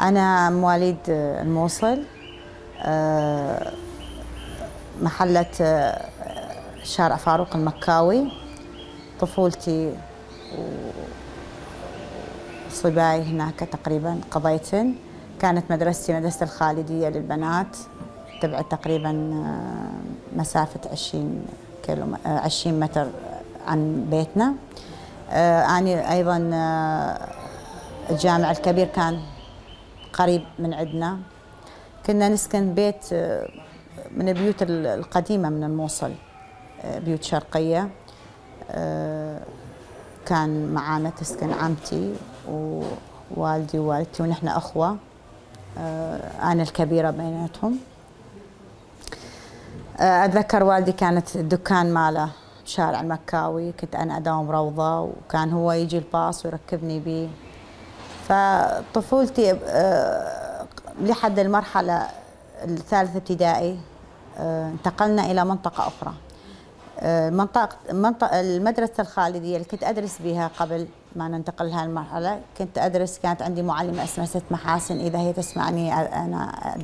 أنا مواليد الموصل آه، محلة آه، شارع فاروق المكاوي. طفولتي وصباي هناك تقريبا قضيتن. كانت مدرستي مدرسة الخالدية للبنات تبعد تقريبا آه، مسافة 20 كيلو 20 متر عن بيتنا. أنا أيضا الجامع الكبير كان قريب من عندنا. كنا نسكن بيت آه، من البيوت القديمة من الموصل آه، بيوت شرقية. آه، كان معانا تسكن عمتي ووالدي ووالدتي ونحن أخوة أنا الكبيرة بيناتهم. أتذكر والدي كانت الدكان ماله بشارع المكاوي كنت أنا أداوم روضة وكان هو يجي الباص ويركبني بيه. فطفولتي آه، لحد المرحلة الثالثة ابتدائي آه، انتقلنا إلى منطقة أخرى. آه، منطقة منطقة المدرسة الخالدية اللي كنت أدرس بها قبل ما ننتقل لهذه المرحلة كنت أدرس كانت عندي معلمة اسمها ست محاسن إذا هي تسمعني أنا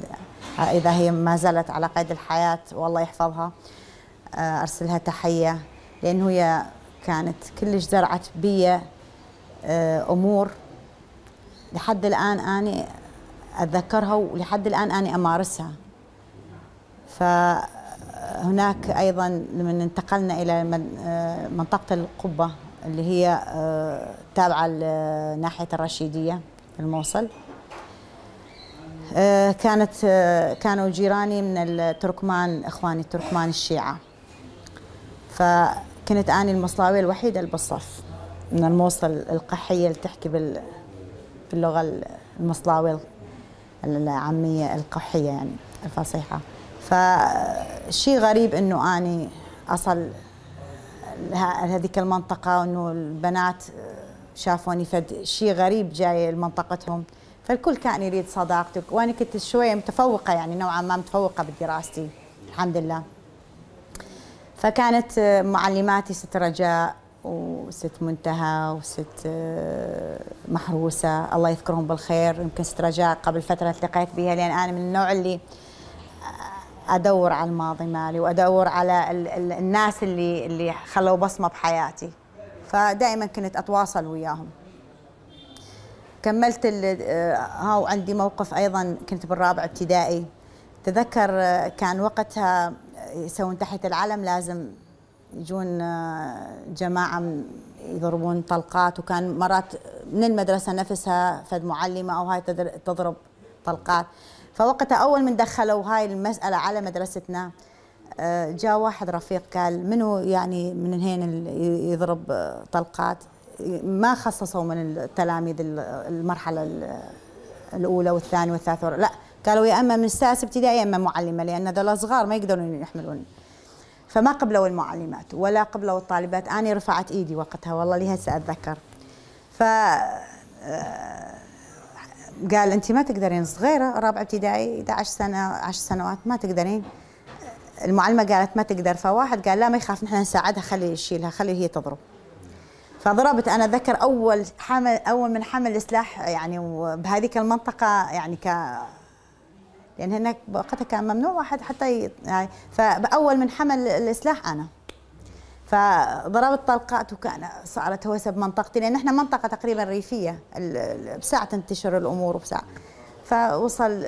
إذا هي ما زالت على قيد الحياة والله يحفظها أرسلها تحية لأن هي كانت كلش زرعت بي أمور لحد الآن أنا أتذكرها ولحد الآن أنا أمارسها. فهناك أيضا لما انتقلنا إلى منطقة القبة اللي هي آه، تابعة لناحية الرشيدية الموصل. آه، كانت آه، كانوا جيراني من التركمان إخواني التركمان الشيعة. فكنت أني المصلاويه الوحيده اللي بالصف من الموصل القحية اللي تحكي بال باللغة المصلاوي العامية القحيه يعني الفصيحة. فشيء غريب إنه أني أصل لهذيك المنطقة وإنه البنات شافوني فد شيء غريب جاي لمنطقتهم. فالكل كان يريد صداقتك. وأنا كنت شوية متفوقة يعني نوعا ما متفوقة بدراستي الحمد لله. فكانت معلماتي ست رجاء وست منتهى وست آه، محروسة. الله يذكرهم بالخير. يمكن ست رجاء قبل فترة التقيت بها لأن أنا من النوع اللي أدور على الماضي مالي وأدور على الناس اللي اللي خلوا بصمة بحياتي. فدائما كنت أتواصل وياهم. كملت آه، ها عندي موقف أيضا كنت بالرابع ابتدائي. تذكر آه، كان وقتها يسوون تحت العلم لازم يجون آه، جماعة يضربون طلقات وكان مرات من المدرسة نفسها فد معلمة أو هاي تضرب طلقات. فوقتها أول من دخلوا هاي المسألة على مدرستنا آه، جاء واحد رفيق قال منو يعني من هين يضرب طلقات؟ ما خصصوا من التلاميذ المرحلة الأولى والثانية والثالثة لا قالوا يا أما من السادس ابتدائي يا أما معلمة لأن ذول صغار ما يقدرون يحملون. فما قبلوا المعلمات ولا قبلوا الطالبات. أنا رفعت إيدي وقتها والله لي هسه أتذكر ف آه، قال أنت ما تقدرين صغيرة رابعة ابتدائي 11 سنة 10 سنوات ما تقدرين. المعلمة قالت ما تقدر فواحد قال لا ما يخاف نحن نساعدها خلي يشيلها خلي هي تضرب. فضربت. أنا أتذكر أول حمل أول من حمل سلاح يعني بهذيك المنطقة يعني ك لأن هناك وقتها كان ممنوع واحد حتى يعني فاول من حمل السلاح أنا. فضربت طلقات وكان صارت هوسة بمنطقتي لأن إحنا منطقة تقريبا ريفية بساعة تنتشر الأمور وبساعه فوصل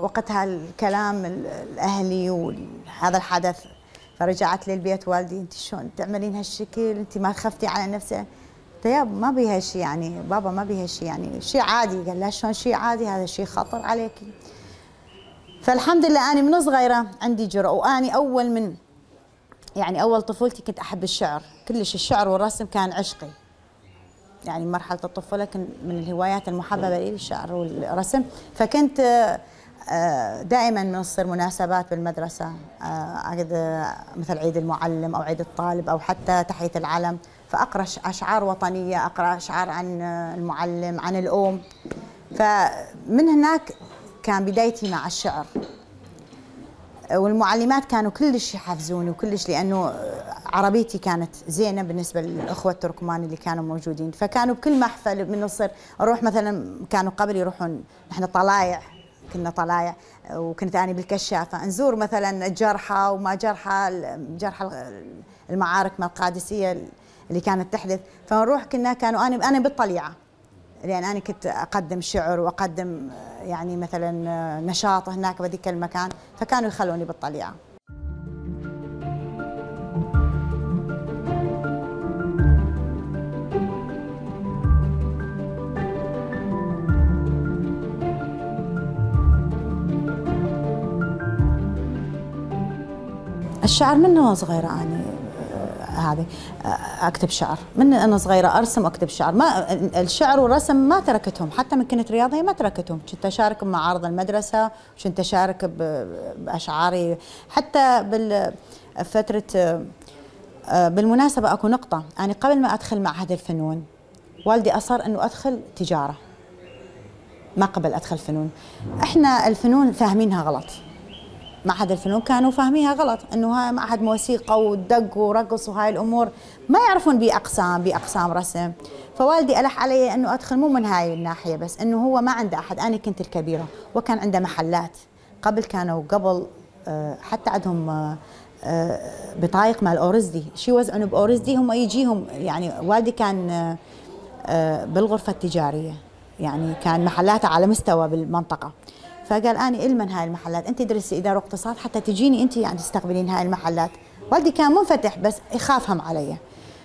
وقتها الكلام الأهلي وهذا الحدث. فرجعت للبيت والدي أنت شلون تعملين هالشكل؟ أنت ما خفتي على نفسك؟ يا ما بيها شيء يعني بابا ما بيها شيء يعني شيء عادي. قال لا شلون شيء عادي؟ هذا شيء خطر عليكي فالحمد لله أنا من صغيرة عندي جرأة وأني أول من يعني أول طفولتي كنت أحب الشعر كلش الشعر والرسم كان عشقي. يعني مرحلة الطفولة كان من الهوايات المحببة لي الشعر والرسم. فكنت آه، دائما من تصير مناسبات بالمدرسة آه، عقد مثل عيد المعلم أو عيد الطالب أو حتى تحية العلم. فأقرأ أشعار وطنية أقرأ أشعار عن المعلم عن الأم. فمن هناك كان بدايتي مع الشعر. والمعلمات كانوا كلش يحفزوني وكلش لأنه عربيتي كانت زينة بالنسبة للأخوة التركمان اللي كانوا موجودين. فكانوا بكل محفل من يصير أروح مثلا كانوا قبل يروحون إحنا طلايع كنا طلايع وكنت أنا بالكشافة. نزور مثلا الجرحى وما جرحى جرحى المعارك مال القادسية اللي كانت تحدث. فنروح كنا كانوا أنا أنا بالطليعة. لأن أنا كنت أقدم شعر وأقدم يعني مثلا نشاط هناك بذيك المكان فكانوا يخلوني بالطليعة. الشعر من وأنا صغيره اني هذه أكتب شعر. من أنا صغيرة أرسم وأكتب شعر. ما الشعر والرسم ما تركتهم. حتى من كنت رياضية ما تركتهم. كنت أشارك بمعارض المدرسة كنت أشارك بأشعاري. حتى بالفترة بالمناسبة أكو نقطة. أنا قبل ما أدخل معهد الفنون والدي أصر إنه أدخل تجارة. ما قبل أدخل فنون. إحنا الفنون فاهمينها غلط. معهد الفنون كانوا فاهمينها غلط إنه هاي معهد موسيقى ودق ورقص وهاي الأمور ما يعرفون بأقسام بأقسام رسم. فوالدي ألح علي إنه أدخل مو من هاي الناحية بس إنه هو ما عنده أحد أنا كنت الكبيرة وكان عنده محلات. قبل كانوا قبل آه، حتى عندهم آه، آه، بطايق مال أورزدي. شي يوزعون بأورزدي هم يجيهم يعني والدي كان بالغرفة التجارية. يعني كان محلاته على مستوى بالمنطقة. فقال اني إلمن هاي المحلات أنت درسي إدارة واقتصاد حتى تجيني أنت يعني تستقبلين هاي المحلات. والدي كان منفتح بس يخافهم علي.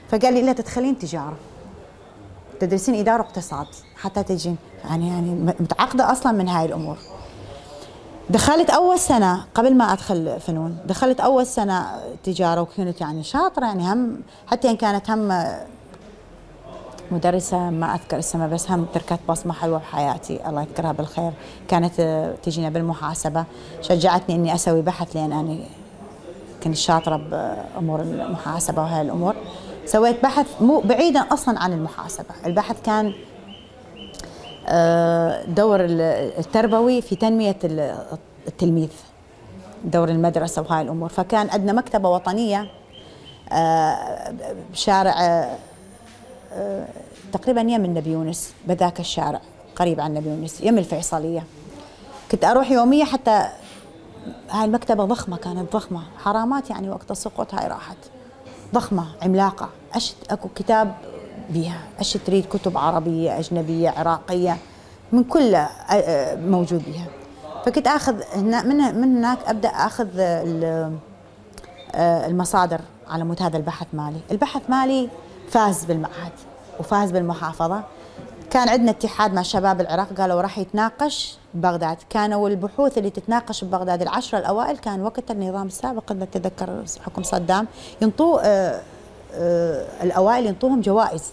فقال لي لا تدخلين تجارة. تدرسين إدارة واقتصاد حتى تجين. يعني يعني متعقده أصلا من هاي الأمور. دخلت أول سنة قبل ما أدخل فنون دخلت أول سنة تجارة وكنت يعني شاطرة يعني هم حتى إن كانت هم مدرسة ما أذكر اسمها بس هم تركت بصمة حلوة بحياتي. الله يذكرها بالخير. كانت تجينا بالمحاسبة. شجعتني إني أسوي بحث لأن أنا كنت شاطرة بأمور المحاسبة وهاي الأمور. سويت بحث مو بعيدا أصلا عن المحاسبة. البحث كان آه، دور التربوي في تنمية التلميذ دور المدرسة وهاي الأمور. فكان عندنا مكتبة وطنية آه، بشارع تقريبا يم النبي يونس بذاك الشارع قريب عن النبي يونس يم الفيصلية. كنت أروح يومية حتى هاي المكتبة ضخمة كانت ضخمة حرامات يعني وقت السقوط هاي راحت. ضخمة عملاقة. اش أكو كتاب بيها. أش تريد؟ كتب عربية أجنبية عراقية من كل موجود بيها. فكنت آخذ هنا من هناك أبدأ آخذ المصادر على مود هذا البحث مالي. البحث مالي فاز بالمعهد وفاز بالمحافظة. كان عندنا اتحاد مع شباب العراق قالوا راح يتناقش ببغداد. كانوا البحوث اللي تتناقش ببغداد العشرة الأوائل كان وقت النظام السابق إذا تذكر حكم صدام. ينطوا آه آه الأوائل ينطوهم جوائز.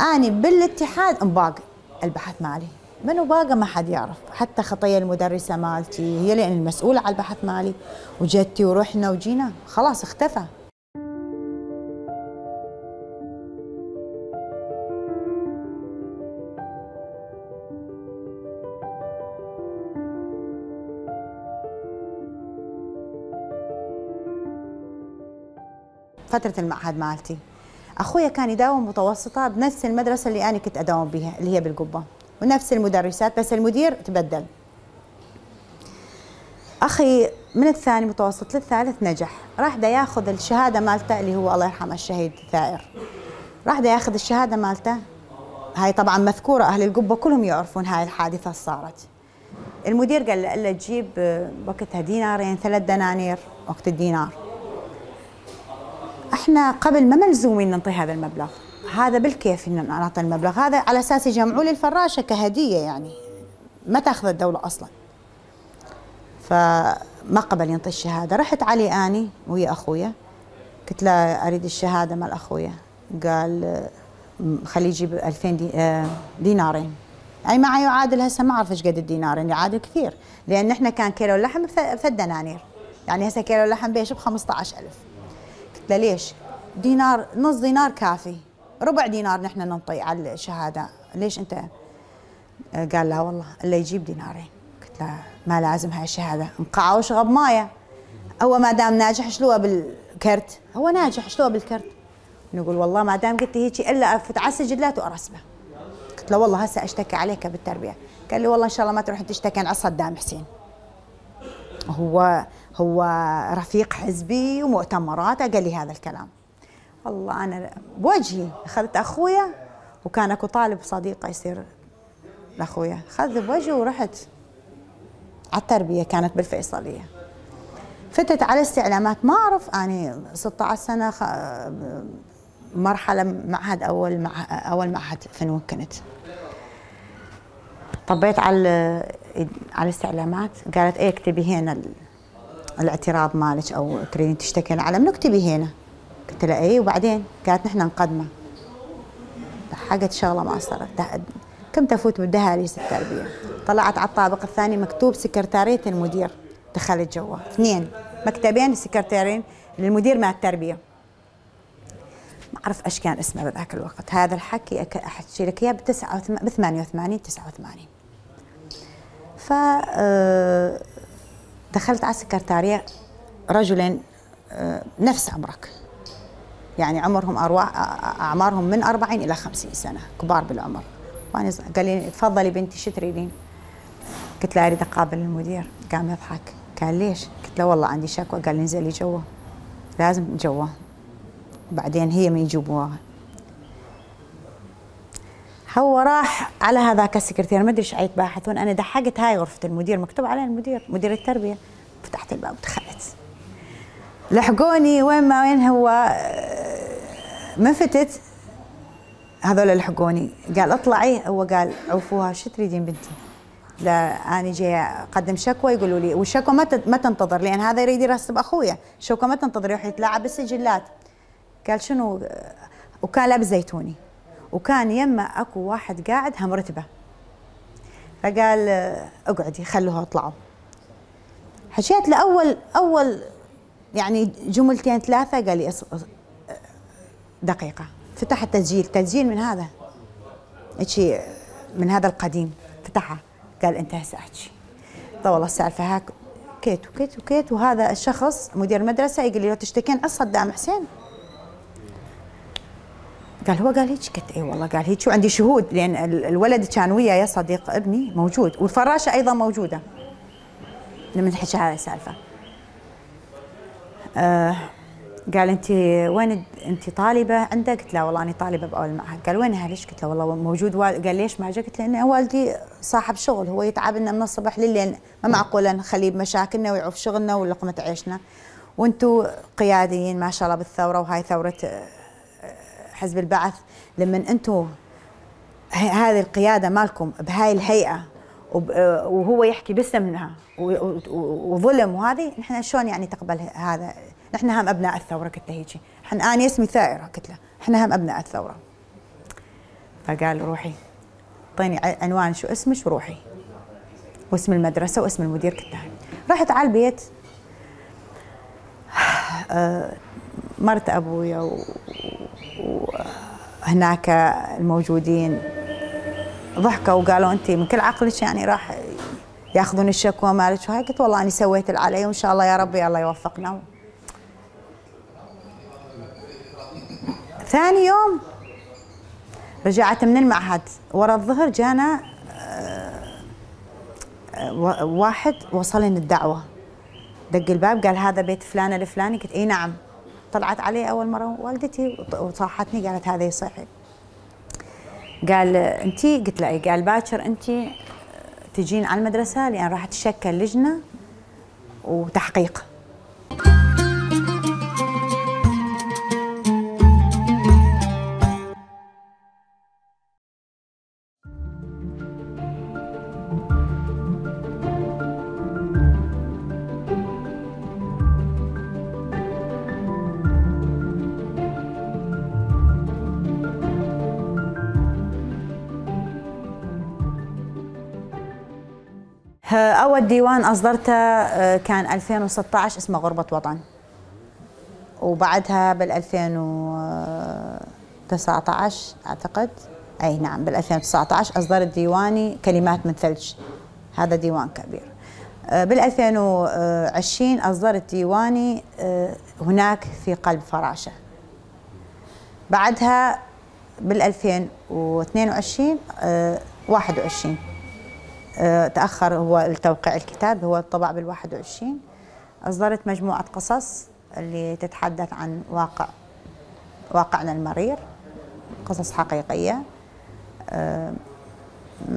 أنا بالاتحاد انباق البحث مالي. منو باقى ما حد يعرف. حتى خطية المدرسة مالتي هي اللي المسؤولة على البحث مالي. وجدتي ورحنا وجينا خلاص اختفى. فترة المعهد مالتي. أخويا كان يداوم متوسطة بنفس المدرسة اللي أنا كنت أداوم بها اللي هي بالقبة. ونفس المدرسات بس المدير تبدل. أخي من الثاني متوسط للثالث نجح. راح دا ياخذ الشهادة مالته اللي هو الله يرحمه الشهيد ثائر. راح دا ياخذ الشهادة مالته. هاي طبعا مذكورة أهل القبة كلهم يعرفون هاي الحادثة صارت. المدير قال له تجيب وقتها دينارين ثلاث دنانير وقت الدينار. إحنا قبل ما ملزومين نعطي هذا المبلغ. هذا بالكيف نعطي المبلغ. هذا على أساس يجمعوا لي الفراشه كهدية يعني. ما تأخذ الدولة أصلا. فما قبل ينطي الشهادة. رحت علي آني ويا أخويا. قلت له أريد الشهادة مال أخويا. قال خليه يجيب 2000 دي آه، دينارين. أي معي يعادل هسه ما أعرف إيش قد الدينارين. يعادل كثير. لأن إحنا كان كيلو اللحم فالدنانير يعني هسه كيلو اللحم بيش ب 15000 ليش؟ دينار نص دينار كافي. ربع دينار نحن ننطي على الشهادة. ليش أنت؟ قال لا والله اللي يجيب دينارين. قلت له ما لازم هاي الشهادة. مقعه وشغب ماية. هو ما دام ناجح شلوه بالكرت؟ هو ناجح شلوه بالكرت. نقول والله ما دام قلت هيك إلا افوت على السجلات وارسبه قلت له والله هسه اشتكي عليك بالتربية. قال لي والله إن شاء الله ما تروح تشتكين على صدام حسين. هو هو رفيق حزبي ومؤتمراته قال لي هذا الكلام. والله أنا بوجهي أخذت أخويا وكان أكو طالب صديقه يصير لأخويا. أخذت بوجهي ورحت على التربية كانت بالفيصلية. فتت على استعلامات. ما أعرف أني 16 سنة مرحلة معهد أول مع أول معهد فنون كنت. طبيت على على الاستعلامات قالت إيه اكتبي هنا الاعتراض مالك أو تريدين تشتكين على من اكتبي هنا. قلت لها إيه وبعدين قالت نحن نقدمه. حقت شغله ما صارت كنت افوت بدهاليز التربيه طلعت على الطابق الثاني مكتوب سكرتارية المدير. دخلت جوا اثنين مكتبين سكرتارين للمدير مع التربية. ما أعرف إيش كان اسمه بذاك الوقت. هذا الحكي أحكي لك إياه ب 88 89 ف آه، دخلت على السكرتارية رجلين آه، نفس عمرك. يعني عمرهم أرواح أعمارهم من 40 إلى 50 سنة كبار بالعمر. وأنا قال لي تفضلي بنتي شو تريدين؟ قلت له أريد أقابل المدير. قام يضحك. قال ليش؟ قلت له والله عندي شكوى. قال لي انزلي جوا لازم جوا بعدين هي من يجيبوها هو راح على هذاك السكرتير ما أدري إيش يتباحثون أنا دحقت هاي غرفة المدير مكتوب عليها المدير مدير التربية. فتحت الباب ودخلت. لحقوني وين ما وين هو ما فتت. هذول لحقوني. قال اطلعي. هو قال عوفوها. شو تريدين بنتي؟ لا أنا جاي أقدم شكوى. يقولوا لي والشكوى ما ما تنتظر لأن هذا يريد يرسب أخويا، الشكوى ما تنتظر يروح يتلاعب بالسجلات. قال شنو؟ وكان لابس زيتوني. وكان يمه أكو واحد قاعد هم رتبة. فقال اقعدي خلوها اطلعوا. حكيت له أول اول يعني جملتين ثلاثة قال لي دقيقة فتح التسجيل تسجيل من هذا؟ شيء من هذا القديم. فتحها قال انت هسه احكي طول السالفة هاك. كيت وكيت وكيت. وهذا الشخص مدير المدرسة يقول لي لو تشتكين على صدام حسين. قال هو قال هيك قلت اي والله قال هيك وعندي شهود لأن الولد كان وياي صديق ابني موجود والفراشة أيضا موجودة لما حكى هاي السالفة آه قال انت وين انت طالبة عندك؟ قلت له والله اني طالبة بأول معهد، قال وين اهلك؟ قلت له والله موجود وال... قال ليش ما جا؟ قلت له والدي صاحب شغل هو يتعب لنا من الصبح لليل ما معقول نخليه بمشاكلنا ويعوف شغلنا ولقمة عيشنا. وأنتم قياديين ما شاء الله بالثورة وهاي ثورة حزب البعث لما أنتم هذه القيادة مالكم بهاي الهيئة وهو يحكي باسمنا وظلم. وهذه نحن شلون يعني تقبل هذا؟ نحن هم أبناء الثورة قلت له هيجي إحنا أنا اسمي ثائرة قلت له. إحنا هم أبناء الثورة. فقال روحي. اعطيني عنوان شو اسمك؟ وروحي واسم المدرسة واسم المدير قلت له. رحت على البيت. آه، مرت أبويا وهناك الموجودين ضحكوا وقالوا انت من كل عقلك يعني راح ياخذون الشكوى مالك وهاي قلت والله أني سويت اللي علي وإن شاء الله يا ربي الله يوفقنا. ثاني يوم رجعت من المعهد. ورا الظهر جانا آه، واحد وصلني الدعوة. دق الباب قال هذا بيت فلانة الفلاني قلت إي نعم. طلعت عليه أول مرة والدتي وصاحتني قالت هذا يصيحي قال أنت قلت له قال باكر أنت تجين على المدرسة لأن راح تشكل لجنة وتحقيق. أول ديوان أصدرته آه، كان 2016 اسمه غربة وطن. وبعدها بال 2019 أعتقد. أي نعم بال 2019 أصدرت ديواني كلمات من ثلج. هذا ديوان كبير. بال 2020 أصدرت ديواني هناك في قلب فراشة. بعدها بال 2022 21 تأخر هو التوقيع الكتاب هو الطبع بال 21 أصدرت مجموعة قصص اللي تتحدث عن واقع واقعنا المرير قصص حقيقية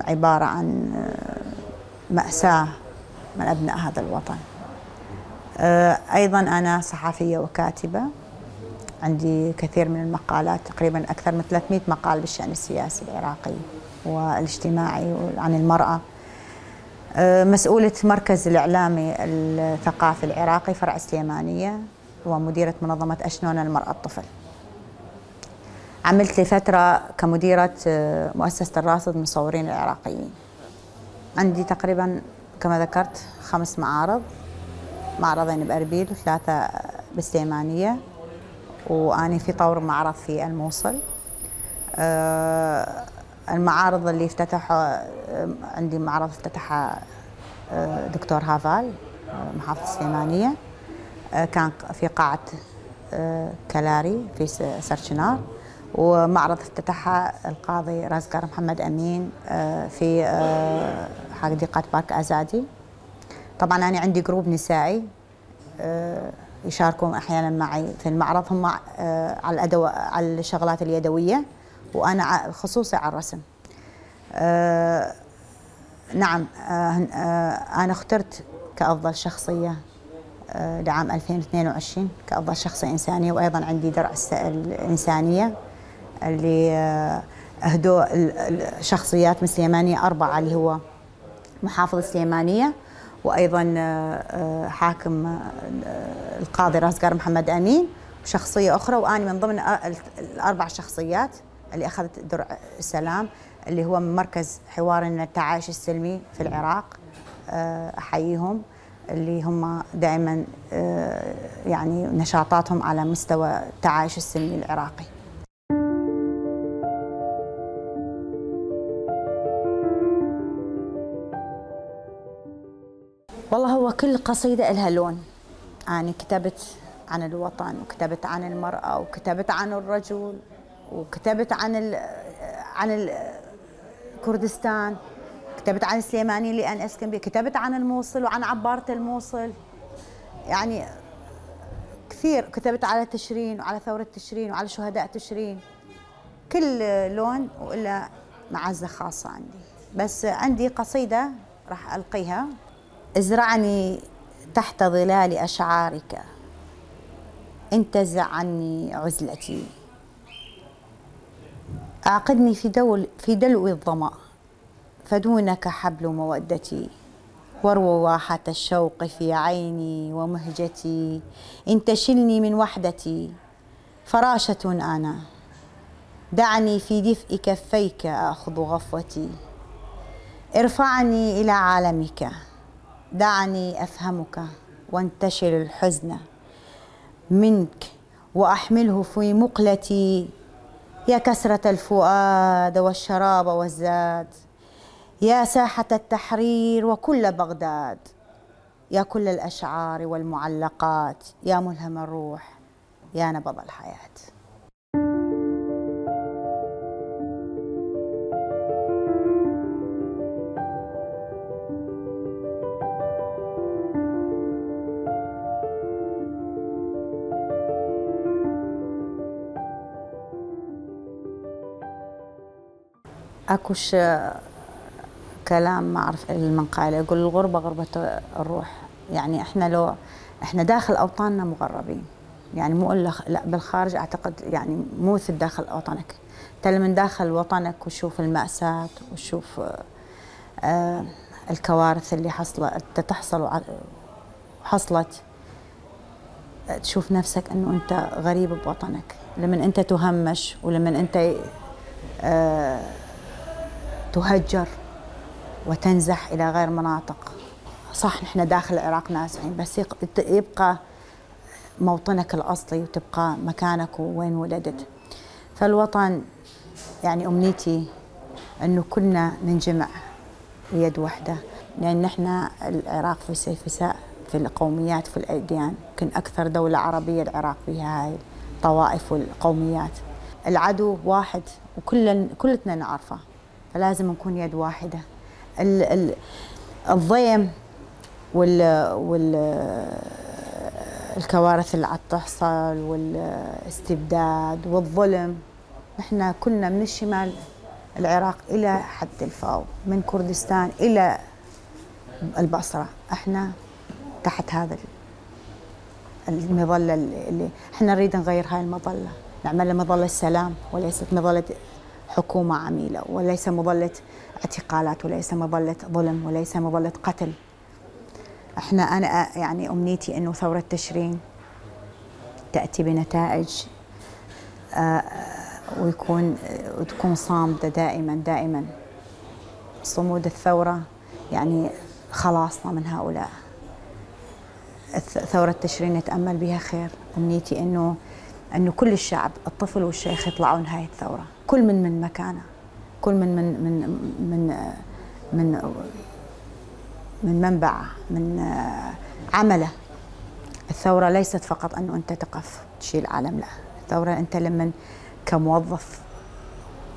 عبارة عن مأساة من أبناء هذا الوطن. أيضا أنا صحفية وكاتبة عندي كثير من المقالات تقريبا أكثر من 300 مقال بالشأن السياسي العراقي والاجتماعي عن المرأة. مسؤولة مركز الإعلامي الثقافي العراقي فرع سليمانية ومديرة منظمة أشنون المرأة الطفل. عملت لفترة كمديرة مؤسسة الراصد المصورين العراقيين. عندي تقريبا كما ذكرت خمس معارض معرضين بأربيل وثلاثة بالسليمانية وأني في طور معرض في الموصل. أه المعارض اللي افتتحها عندي معرض افتتحها دكتور هافال محافظ السليمانية كان في قاعة كلاري في سرشنار ومعرض افتتحها القاضي رزكار محمد أمين في حديقة بارك أزادي. طبعا أنا عندي group نسائي يشاركون أحيانا معي في المعرض هم على الأدو على الشغلات اليدوية. وأنا خصوصي على الرسم. آه نعم آه آه أنا اخترت كأفضل شخصية آه لعام 2022 كأفضل شخصية إنسانية وأيضا عندي درع الإنسانية اللي آه أهدوا الشخصيات من سليمانية أربعة اللي هو محافظ سليمانية وأيضا آه حاكم القاضي راسقار محمد أمين وشخصية أخرى وأنا من ضمن الأربع شخصيات. اللي أخذت درع السلام اللي هو مركز حوار التعايش السلمي في العراق أحييهم اللي هم دائما يعني نشاطاتهم على مستوى التعايش السلمي العراقي. والله هو كل قصيدة لها لون. أنا كتبت عن الوطن وكتبت عن المرأة وكتبت عن الرجل. وكتبت عن ال عن ال كردستان كتبت عن السليماني اللي أنا اسكن به كتبت عن الموصل وعن عبارة الموصل. يعني كثير كتبت على تشرين وعلى ثورة تشرين وعلى شهداء تشرين. كل لون وإلا معزة خاصة عندي. بس عندي قصيدة راح ألقيها. ازرعني تحت ظلال أشعارك. انتزع عني عزلتي. أعقدني في دول في دلو الظمأ فدونك حبل مودتي. وارو واحة الشوق في عيني ومهجتي. إن تشلني من وحدتي فراشة أنا. دعني في دفء كفيك آخذ غفوتي. ارفعني إلى عالمك. دعني أفهمك وانتشل الحزن منك وأحمله في مقلتي. يا كسرة الفؤاد والشراب والزاد يا ساحة التحرير وكل بغداد يا كل الأشعار والمعلقات يا ملهم الروح يا نبض الحياة. اكوش كلام ما أعرف المنقاله يقول الغربة غربة الروح. يعني إحنا لو إحنا داخل أوطاننا مغربين. يعني مو إلا لا بالخارج أعتقد يعني مو مثل داخل أوطانك. انت من داخل وطنك وشوف المأساة وشوف آه الكوارث اللي حصلت تحصل حصلت. تشوف نفسك إنه أنت غريب بوطنك. لما أنت تهمش ولما أنت آه تهجر وتنزح إلى غير مناطق. صح نحن داخل العراق نازحين بس يبقى موطنك الأصلي وتبقى مكانك وين ولدت. فالوطن يعني أمنيتي أنه كلنا ننجمع بيد واحدة. لأن إحنا العراق في السيفساء في القوميات في الأديان. يمكن أكثر دولة عربية العراق فيها هاي الطوائف والقوميات. العدو واحد وكل كلتنا نعرفه. فلازم نكون يد واحدة. ال ال الضيم وال وال الكوارث اللي عاد تحصل والاستبداد والظلم إحنا كلنا من الشمال العراق إلى حد الفاو من كردستان إلى البصرة. إحنا تحت هذا المظلة اللي إحنا نريد نغير هاي المظلة. نعملها مظلة سلام وليست مظلة حكومة عميلة وليس مظلة اعتقالات وليس مظلة ظلم وليس مظلة قتل. إحنا أنا يعني أمنيتي إنه ثورة تشرين تأتي بنتائج آه، ويكون وتكون صامده دائما دائما. صمود الثورة يعني خلاصنا من هؤلاء. ثورة تشرين نتأمل بها خير. أمنيتي أنه أنه كل الشعب الطفل والشيخ يطلعون هاي الثورة. كل من من مكانه كل من من من من من من منبع من عمله. الثورة ليست فقط أنه أنت تقف تشيل علم لا. الثورة أنت لما كموظف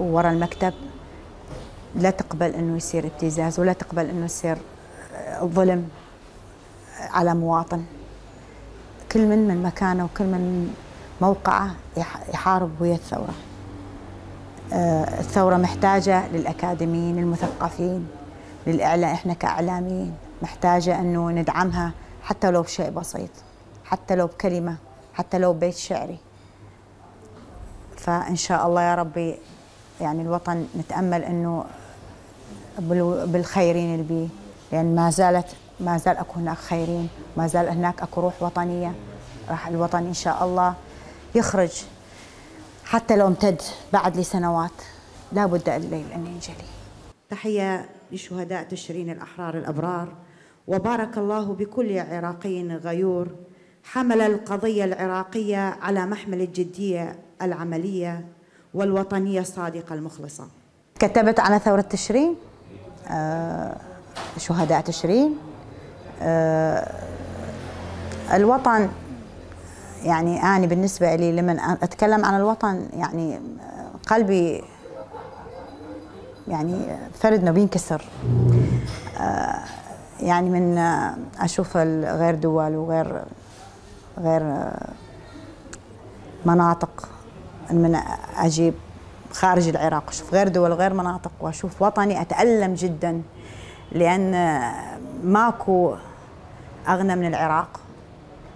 ورا المكتب لا تقبل أنه يصير ابتزاز ولا تقبل أنه يصير ظلم على مواطن. كل من من مكانه وكل من موقعه يحارب ويا الثورة. آه، الثورة محتاجة للأكاديميين المثقفين للإعلام إحنا كإعلاميين محتاجة أنه ندعمها حتى لو بشيء بسيط حتى لو بكلمة حتى لو بيت شعري. فإن شاء الله يا ربي يعني الوطن نتأمل أنه بالخيرين اللي بيه. لأن ما زالت ما زال أكو هناك خيرين ما زال هناك أكو روح وطنية. راح الوطن إن شاء الله يخرج حتى لو امتد بعد لسنوات. لا بد الليل أن ينجلي. تحية لشهداء تشرين الأحرار الأبرار وبارك الله بكل عراقي غيور حمل القضية العراقية على محمل الجدية العملية والوطنية الصادقة المخلصة. كتبت عن ثورة تشرين آه شهداء تشرين آه، الوطن يعني أنا بالنسبة لي لما أتكلم عن الوطن يعني قلبي يعني فرد ما بينكسر آه، يعني من أشوف غير دول وغير غير مناطق من أجيب خارج العراق أشوف غير دول وغير مناطق وأشوف وطني أتألم جدا لأن ماكو أغنى من العراق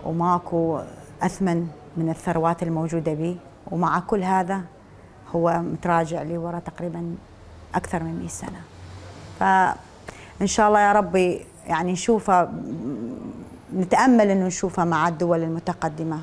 وماكو أثمن من الثروات الموجودة به ومع كل هذا هو متراجع لي ورا تقريبا أكثر من 100 سنة. فإن شاء الله يا ربي يعني نشوفه نتأمل أنه نشوفه مع الدول المتقدمة.